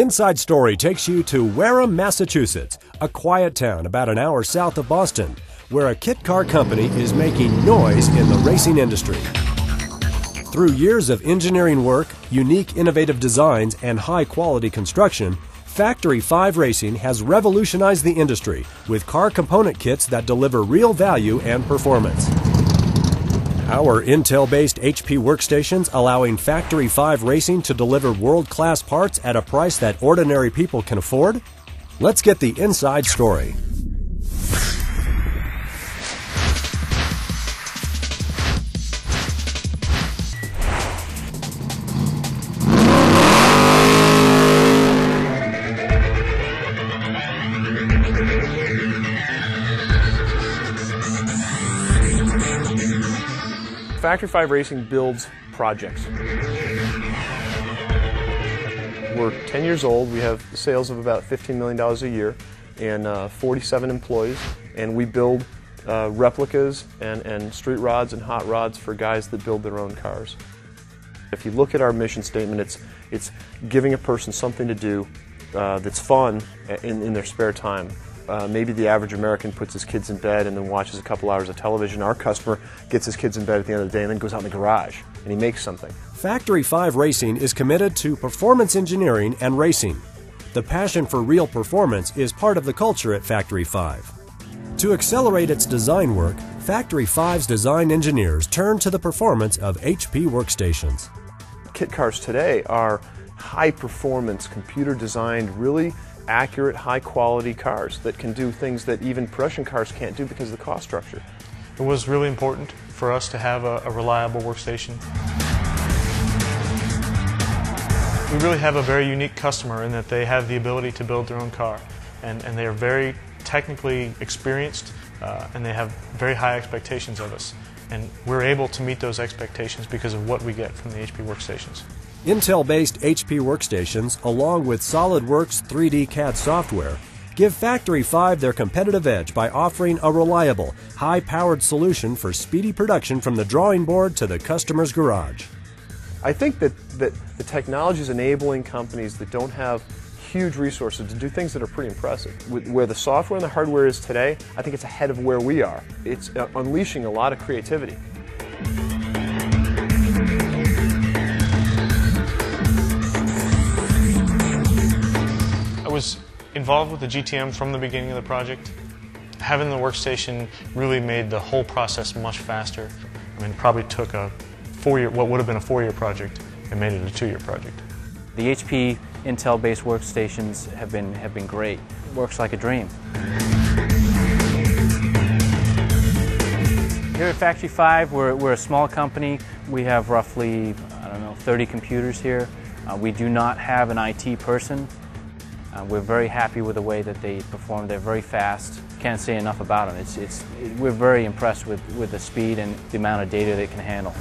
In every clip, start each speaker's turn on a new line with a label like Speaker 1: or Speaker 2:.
Speaker 1: Inside Story takes you to Wareham, Massachusetts, a quiet town about an hour south of Boston, where a kit car company is making noise in the racing industry. Through years of engineering work, unique innovative designs, and high quality construction, Factory 5 Racing has revolutionized the industry with car component kits that deliver real value and performance. Our Intel based HP workstations allowing Factory 5 Racing to deliver world class parts at a price that ordinary people can afford? Let's get the inside story.
Speaker 2: Factory 5 Racing builds projects. We're 10 years old. We have sales of about $15 million a year and uh, 47 employees. And we build uh, replicas and, and street rods and hot rods for guys that build their own cars. If you look at our mission statement, it's, it's giving a person something to do uh, that's fun in, in their spare time. Uh, maybe the average American puts his kids in bed and then watches a couple hours of television. Our customer gets his kids in bed at the end of the day and then goes out in the garage and he makes something.
Speaker 1: Factory 5 Racing is committed to performance engineering and racing. The passion for real performance is part of the culture at Factory 5. To accelerate its design work, Factory 5's design engineers turn to the performance of HP workstations.
Speaker 2: Kit cars today are high performance, computer designed, really accurate, high quality cars that can do things that even production cars can't do because of the cost structure.
Speaker 3: It was really important for us to have a, a reliable workstation. We really have a very unique customer in that they have the ability to build their own car and, and they are very technically experienced uh, and they have very high expectations of us. And we're able to meet those expectations because of what we get from the HP workstations.
Speaker 1: Intel based HP workstations, along with SolidWorks 3D CAD software, give Factory 5 their competitive edge by offering a reliable, high powered solution for speedy production from the drawing board to the customer's garage.
Speaker 2: I think that, that the technology is enabling companies that don't have huge resources to do things that are pretty impressive. Where the software and the hardware is today, I think it's ahead of where we are. It's uh, unleashing a lot of creativity.
Speaker 3: Involved with the GTM from the beginning of the project. Having the workstation really made the whole process much faster. I mean, probably took a four-year, what would have been a four-year project, and made it a two-year project.
Speaker 4: The HP Intel-based workstations have been have been great. Works like a dream. Here at Factory 5, we're, we're a small company. We have roughly, I don't know, 30 computers here. Uh, we do not have an IT person. Uh, we're very happy with the way that they perform. They're very fast. Can't say enough about them. It's, it's, it, we're very impressed with, with the speed and the amount of data they can handle.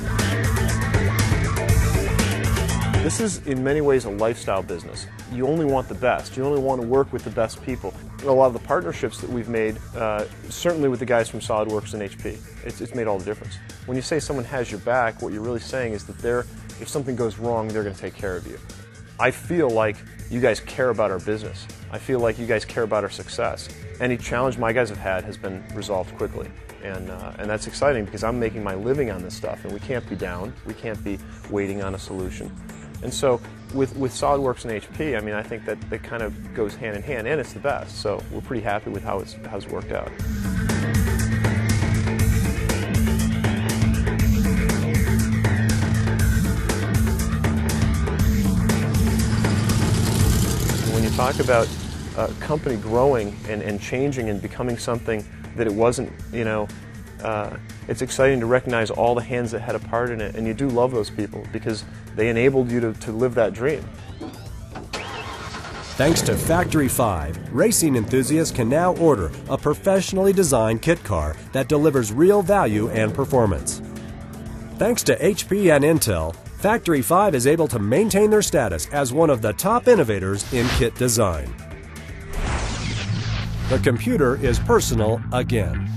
Speaker 2: This is in many ways a lifestyle business. You only want the best. You only want to work with the best people. A lot of the partnerships that we've made, uh, certainly with the guys from SolidWorks and HP, it's, it's made all the difference. When you say someone has your back, what you're really saying is that they're, if something goes wrong, they're going to take care of you. I feel like you guys care about our business. I feel like you guys care about our success. Any challenge my guys have had has been resolved quickly. And, uh, and that's exciting because I'm making my living on this stuff and we can't be down. We can't be waiting on a solution. And so with, with SolidWorks and HP, I mean, I think that it kind of goes hand in hand and it's the best. So we're pretty happy with how it's, how it's worked out. Talk about a company growing and, and changing and becoming something that it wasn't, you know, uh, it's exciting to recognize all the hands that had a part in it, and you do love those people because they enabled you to, to live that dream.
Speaker 1: Thanks to Factory 5, racing enthusiasts can now order a professionally designed kit car that delivers real value and performance. Thanks to HP and Intel, Factory 5 is able to maintain their status as one of the top innovators in kit design. The computer is personal again.